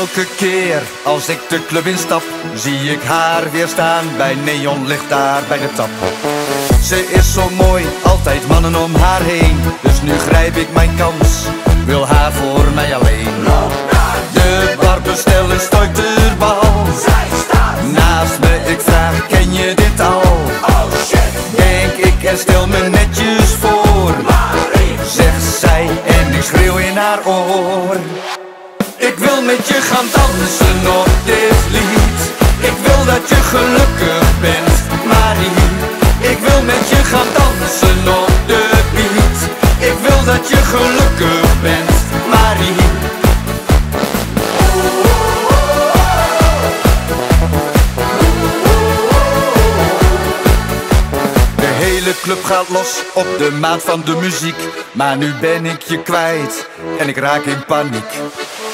Elke keer als ik de club instap, zie ik haar weer staan bij neonlicht daar bij de tap. Ze is zo mooi, altijd mannen om haar heen. Dus nu grijp ik mijn kans, wil haar voor mij alleen. De bar bestel een stuiterbal. Naast me, ik vraag, ken je dit al? Denk ik en stel me netjes voor. Zegt zij en ik schreeuw in haar oor. Ik wil met je gaan dansen op dit lied. Ik wil dat je gelukkig bent, Marie. Ik wil met je gaan dansen op de beat. Ik wil dat je gelukkig bent, Marie. De hele club gaat los op de maat van de muziek. Maar nu ben ik je kwijt en ik raak in paniek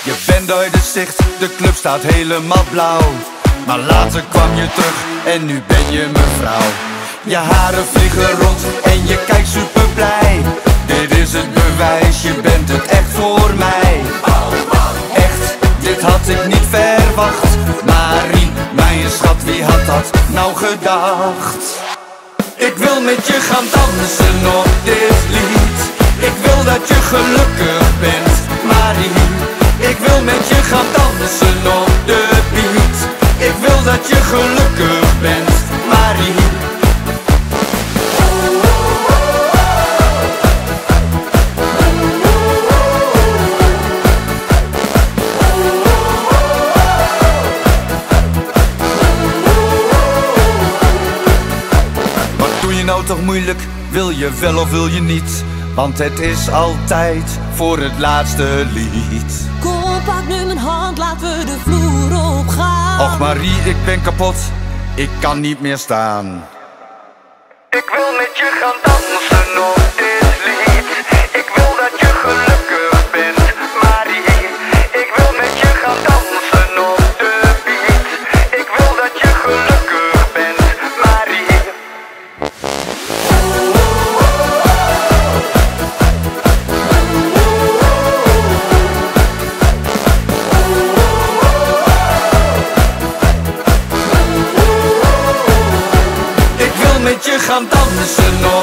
Je bent uit de zicht, de club staat helemaal blauw. Maar later kwam je terug en nu ben je mevrouw. Je haren vliegen rond en je kijkt super blij Dit is het bewijs, je bent het echt voor mij. Echt, dit had ik niet verwacht. Marie, mijn schat, wie had dat nou gedacht? Ik wil met je gaan dansen op dit lied. Ik wil dat je gelukkig bent, wil met je gaan dansen op de beat Ik wil dat je gelukkig bent, Marie Wat doe je nou toch moeilijk? Wil je wel of wil je niet? Want het is altijd voor het laatste lied. Nu mijn hand, laten we de vloer op gaan. Och Marie, ik ben kapot. Ik kan niet meer staan. Ik wil met je gaan dansen gaan dansen op